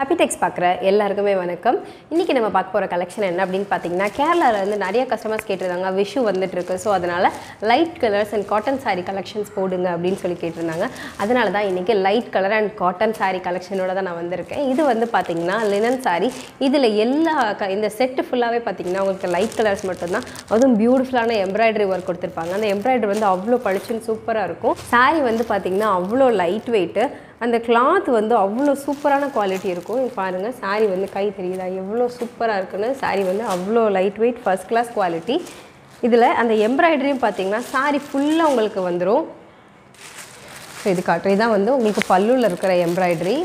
Happy டெக்ஸ் பார்க்குற எல்லாருக்குமே வணக்கம். இன்றைக்கி நம்ம பார்க்க போகிற கலெக்ஷன் என்ன அப்படின்னு பார்த்தீங்கன்னா கேரளாவில் இருந்து நிறைய கஸ்டமர்ஸ் கேட்டிருந்தாங்க. விஷு வந்துட்டு இருக்கு ஸோ அதனால் light colours and cotton saree collections போடுங்க அப்படின்னு சொல்லி கேட்டிருந்தாங்க. அதனால தான் இன்றைக்கி light colour and cotton saree கலெக்ஷனோட தான் நான் வந்திருக்கேன். இது வந்து பார்த்திங்கன்னா லினன் saree. இதில் எல்லா க இந்த செட்டு ஃபுல்லாகவே பார்த்தீங்கன்னா உங்களுக்கு லைட் கலர்ஸ் மட்டும்தான். அதுவும் பியூட்டிஃபுல்லான எம்ப்ராய்டரி ஒர்க் கொடுத்துருப்பாங்க. அந்த எம்ப்ராய்டரி வந்து அவ்வளோ பளிச்சுன்னு சூப்பராக இருக்கும். சாரீ வந்து பார்த்தீங்கன்னா அவ்வளோ லைட் வெயிட்டு அந்த கிளாத் வந்து அவ்வளோ சூப்பரான குவாலிட்டி இருக்கும். பாருங்கள் பாருங்க வந்து கை தெரியுதா? எவ்வளோ சூப்பராக இருக்குன்னு. Saree வந்து அவ்வளோ light weight first class quality இதில் அந்த எம்ப்ராய்டரியும் பார்த்தீங்கன்னா saree ஃபுல்லாக உங்களுக்கு வந்துடும் ஸோ இது காட்டுறது தான் வந்து உங்களுக்கு பல்லுவில் இருக்கிற எம்ப்ராய்டரி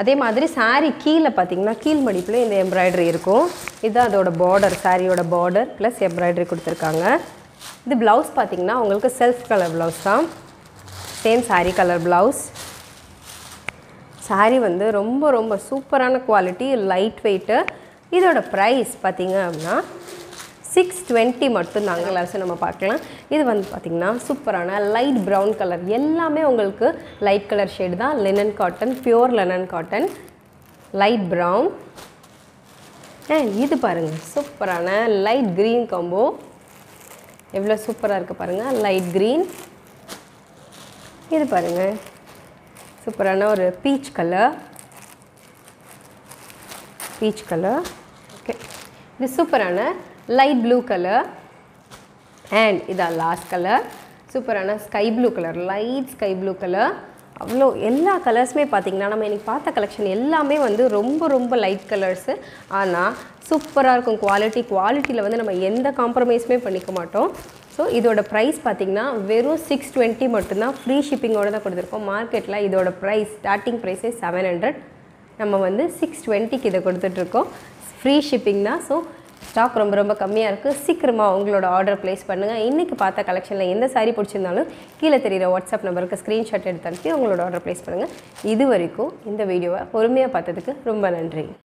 அதே மாதிரி சாரீ கீழே பார்த்தீங்கன்னா கீழ் மடிப்பில் இந்த எம்ப்ராய்டரி இருக்கும். இதுதான் அதோட பார்டர் சாரியோட பார்டர் ப்ளஸ் எம்ப்ராய்டரி கொடுத்துருக்காங்க. இது ப்ளவுஸ் பார்த்தீங்கன்னா உங்களுக்கு செல்ஃப் கலர் ப்ளவுஸ் தான். Same saree colour blouse saree வந்து ரொம்ப ரொம்ப சூப்பரான குவாலிட்டி லைட் வெயிட்டு இதோட ப்ரைஸ் பார்த்திங்க அப்படின்னா சிக்ஸ் டுவெண்ட்டி மட்டும்தாங்க கலர்ஸ் நம்ம பார்க்கலாம். இது வந்து பார்த்திங்கன்னா சூப்பரான லைட் ப்ரௌன் கலர் எல்லாமே உங்களுக்கு லைட் கலர் ஷேடு தான். Linen cotton pure linen cotton light brown and இது பாருங்கள் சூப்பரான லைட் க்ரீன் காம்போ எவ்வளோ சூப்பராக இருக்குது பாருங்கள் லைட் க்ரீன் இது பாருங்கள் சூப்பரான ஒரு peach colour peach colour okay இது சூப்பரான லைட் ப்ளூ கலர் அண்ட் இதான் லாஸ்ட் கலர் சூப்பரான sky blue colour light sky blue colour அவ்வளோ எல்லா கலர்ஸுமே பார்த்தீங்கன்னா நம்ம இன்றைக்கி பார்த்த கலெக்ஷன் எல்லாமே வந்து ரொம்ப ரொம்ப லைட் கலர்ஸு ஆனால் சூப்பராக இருக்கும் குவாலிட்டி குவாலிட்டியில் வந்து நம்ம எந்த காம்ப்ரமைஸுமே பண்ணிக்க மாட்டோம். ஸோ இதோட ப்ரைஸ் பார்த்தீங்கன்னா வெறும் சிக்ஸ் டுவெண்ட்டி மட்டும்தான் ஃப்ரீ ஷிப்பிங்கோட தான் கொடுத்துருக்கோம். மார்க்கெட்டில் இதோட ப்ரைஸ் ஸ்டார்டிங் ப்ரைஸே செவன் ஹண்ட்ரட் நம்ம வந்து சிக்ஸ் டுவெண்ட்டிக்கு இதை கொடுத்துட்ருக்கோம். ஃப்ரீ ஷிப்பிங் தான். ஸோ ஸ்டாக் ரொம்ப ரொம்ப கம்மியாக இருக்குது சீக்கிரமாக உங்களோட ஆர்டர் ப்ளேஸ் பண்ணுங்கள் இன்றைக்கி பார்த்த கலெக்ஷனில் எந்த சாரீ பிடிச்சிருந்தாலும் கீழே தெரியிற வாட்ஸ்அப் நம்பருக்கு ஸ்க்ரீன்ஷாட் எடுத்து அனுப்பி உங்களோட ஆர்டர் ப்ளேஸ் பண்ணுங்கள் இது வரைக்கும் இந்த வீடியோவை பொறுமையாக பார்த்ததுக்கு ரொம்ப நன்றி.